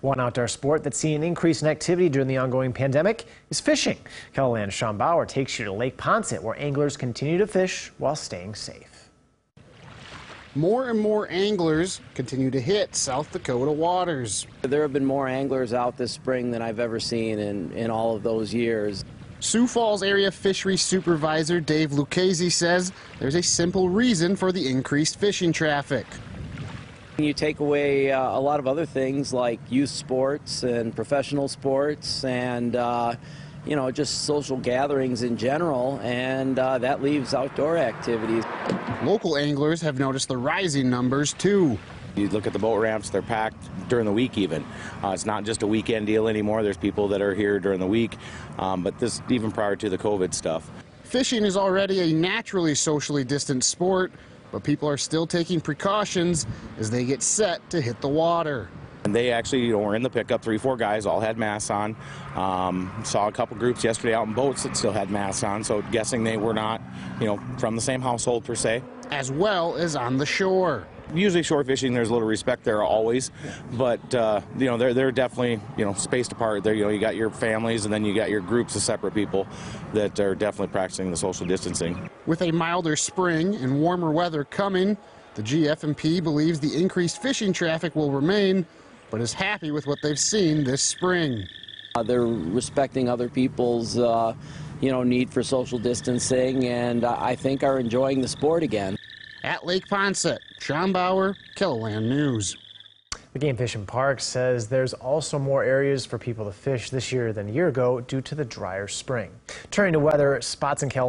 One outdoor sport that's seen an increase in activity during the ongoing pandemic is fishing. KELOLAND's Sean Bauer takes you to Lake Poinsett, where anglers continue to fish while staying safe. More and more anglers continue to hit South Dakota waters. There have been more anglers out this spring than I've ever seen in, in all of those years. Sioux Falls Area Fishery Supervisor Dave Lucchesi says there's a simple reason for the increased fishing traffic. You take away uh, a lot of other things like youth sports and professional sports and uh, you know just social gatherings in general and uh, that leaves outdoor activities. Local anglers have noticed the rising numbers too. You look at the boat ramps, they're packed during the week even. Uh, it's not just a weekend deal anymore. There's people that are here during the week, um, but this even prior to the COVID stuff. Fishing is already a naturally socially distant sport, but people are still taking precautions as they get set to hit the water. And they actually, you know, were in the pickup. Three, four guys all had masks on. Um, saw a couple groups yesterday out in boats that still had masks on. So guessing they were not, you know, from the same household per se. As well as on the shore. Usually shore fishing, there's a little respect there always, but uh, you know they're they're definitely you know spaced apart. There, you know, you got your families and then you got your groups of separate people that are definitely practicing the social distancing. With a milder spring and warmer weather coming, the GF&P believes the increased fishing traffic will remain, but is happy with what they've seen this spring. Uh, they're respecting other people's, uh, you know, need for social distancing, and uh, I think are enjoying the sport again. At Lake Poinsett, Sean Bauer, KELOLAND News. The Game Fish and Park says there's also more areas for people to fish this year than a year ago due to the drier spring. Turning to weather, spots in California.